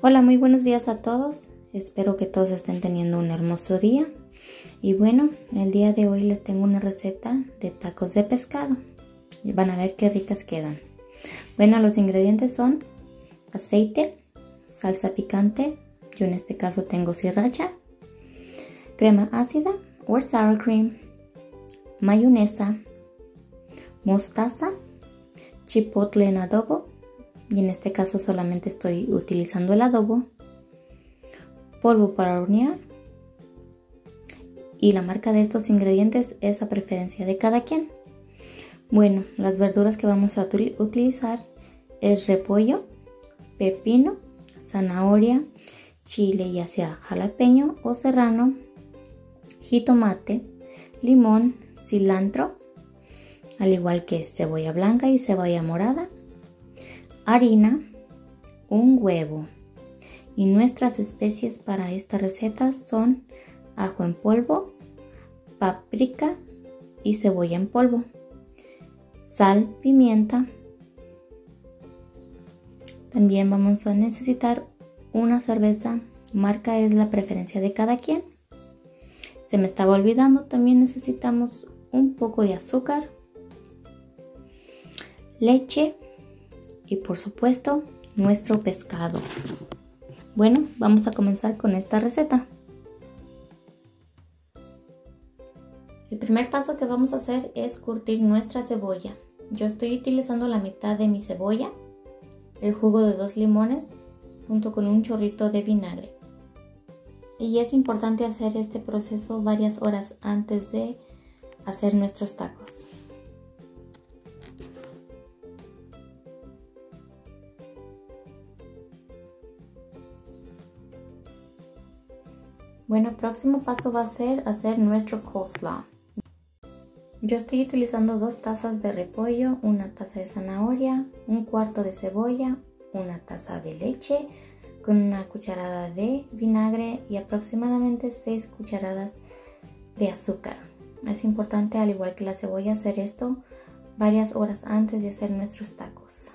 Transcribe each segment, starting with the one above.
Hola, muy buenos días a todos. Espero que todos estén teniendo un hermoso día. Y bueno, el día de hoy les tengo una receta de tacos de pescado. Van a ver qué ricas quedan. Bueno, los ingredientes son aceite, salsa picante, yo en este caso tengo sriracha, crema ácida o sour cream, mayonesa, mostaza, chipotle en adobo, y en este caso solamente estoy utilizando el adobo, polvo para hornear, y la marca de estos ingredientes es a preferencia de cada quien. Bueno, las verduras que vamos a utilizar es repollo, pepino, zanahoria, chile ya sea jalapeño o serrano, jitomate, limón, cilantro, al igual que cebolla blanca y cebolla morada, harina, un huevo. Y nuestras especies para esta receta son ajo en polvo, paprika y cebolla en polvo, sal, pimienta. También vamos a necesitar una cerveza, marca es la preferencia de cada quien. Se me estaba olvidando, también necesitamos un poco de azúcar, leche y por supuesto nuestro pescado. Bueno, vamos a comenzar con esta receta. El primer paso que vamos a hacer es curtir nuestra cebolla. Yo estoy utilizando la mitad de mi cebolla, el jugo de dos limones junto con un chorrito de vinagre. Y es importante hacer este proceso varias horas antes de hacer nuestros tacos. Bueno, próximo paso va a ser hacer nuestro coleslaw. Yo estoy utilizando dos tazas de repollo, una taza de zanahoria, un cuarto de cebolla, una taza de leche con una cucharada de vinagre y aproximadamente 6 cucharadas de azúcar. Es importante, al igual que la cebolla, hacer esto varias horas antes de hacer nuestros tacos.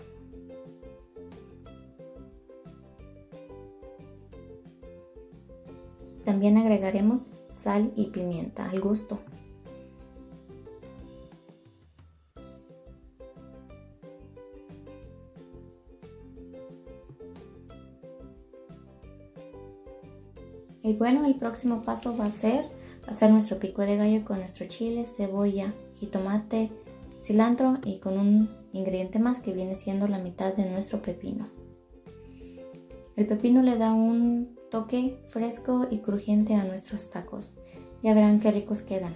También agregaremos sal y pimienta al gusto. Y bueno, el próximo paso va a ser hacer nuestro pico de gallo con nuestro chile, cebolla, jitomate, cilantro y con un ingrediente más que viene siendo la mitad de nuestro pepino. El pepino le da un toque fresco y crujiente a nuestros tacos. Ya verán qué ricos quedan.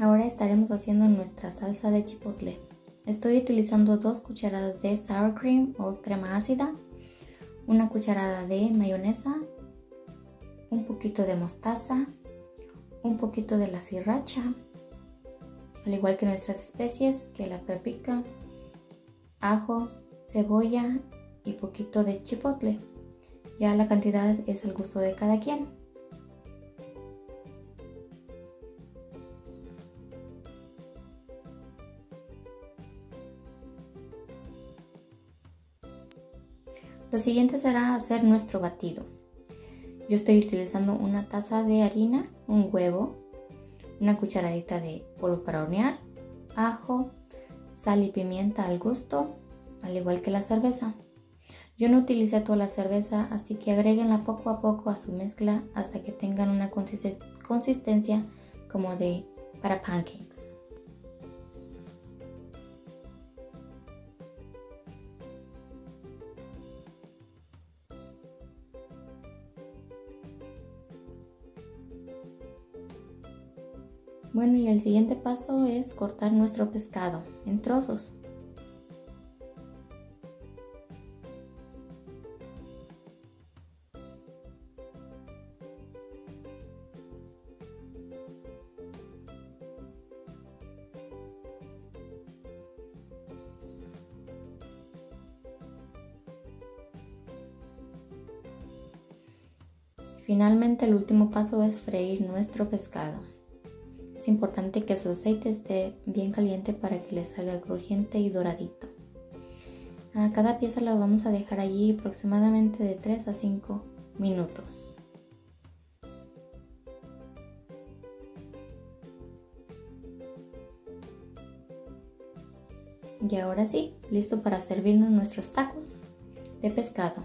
Ahora estaremos haciendo nuestra salsa de chipotle. Estoy utilizando dos cucharadas de sour cream o crema ácida, una cucharada de mayonesa, un poquito de mostaza, un poquito de la sriracha, al igual que nuestras especies, que la paprika, ajo, cebolla y poquito de chipotle. Ya la cantidad es al gusto de cada quien. Lo siguiente será hacer nuestro batido. Yo estoy utilizando una taza de harina, un huevo, una cucharadita de polvo para hornear, ajo, sal y pimienta al gusto, al igual que la cerveza. Yo no utilicé toda la cerveza, así que agréguenla poco a poco a su mezcla hasta que tengan una consistencia como de para pancakes. Bueno, y el siguiente paso es cortar nuestro pescado en trozos. Finalmente el último paso es freír nuestro pescado. Importante que su aceite esté bien caliente para que le salga crujiente y doradito. A cada pieza la vamos a dejar allí aproximadamente de 3 a 5 minutos. Y ahora sí, listo para servirnos nuestros tacos de pescado.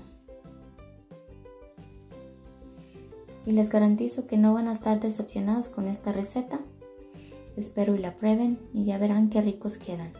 Y les garantizo que no van a estar decepcionados con esta receta. Espero y la prueben y ya verán qué ricos quedan.